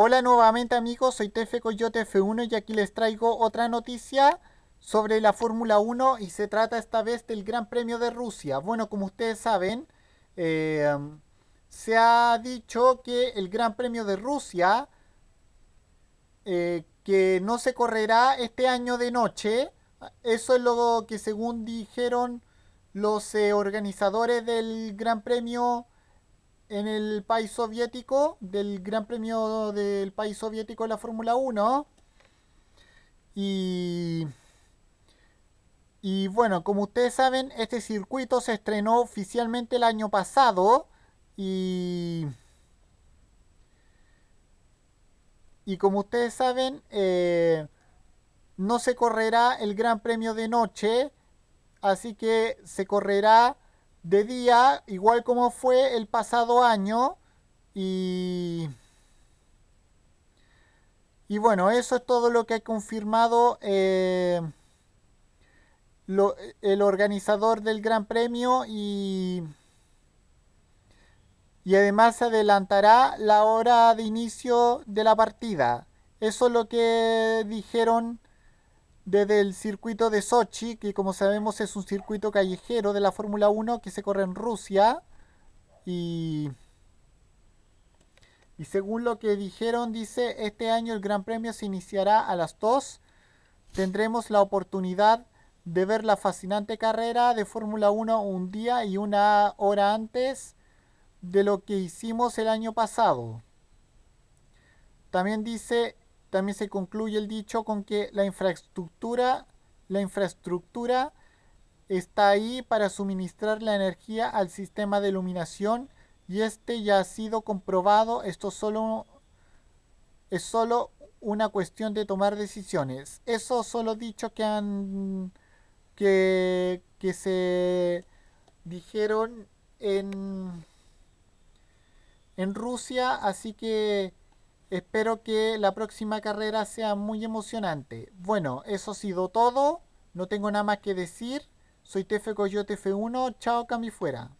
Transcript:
Hola nuevamente amigos, soy Tefe Coyote F1 y aquí les traigo otra noticia sobre la Fórmula 1 y se trata esta vez del Gran Premio de Rusia. Bueno, como ustedes saben, eh, se ha dicho que el Gran Premio de Rusia, eh, que no se correrá este año de noche, eso es lo que según dijeron los eh, organizadores del Gran Premio en el país soviético, del Gran Premio del país soviético de la Fórmula 1. Y, y bueno, como ustedes saben, este circuito se estrenó oficialmente el año pasado y... Y como ustedes saben, eh, no se correrá el Gran Premio de noche, así que se correrá de día, igual como fue el pasado año. Y, y bueno, eso es todo lo que ha confirmado eh, el organizador del Gran Premio y, y además se adelantará la hora de inicio de la partida. Eso es lo que dijeron desde el circuito de Sochi, que como sabemos es un circuito callejero de la Fórmula 1 que se corre en Rusia. Y, y según lo que dijeron, dice, este año el Gran Premio se iniciará a las 2. Tendremos la oportunidad de ver la fascinante carrera de Fórmula 1 un día y una hora antes de lo que hicimos el año pasado. También dice, también se concluye el dicho con que la infraestructura, la infraestructura está ahí para suministrar la energía al sistema de iluminación y este ya ha sido comprobado. Esto solo es solo una cuestión de tomar decisiones. Eso solo dicho que han que, que se dijeron en en Rusia, así que Espero que la próxima carrera sea muy emocionante. Bueno, eso ha sido todo. No tengo nada más que decir. Soy Tefe Coyote F1. Chao, Cami fuera.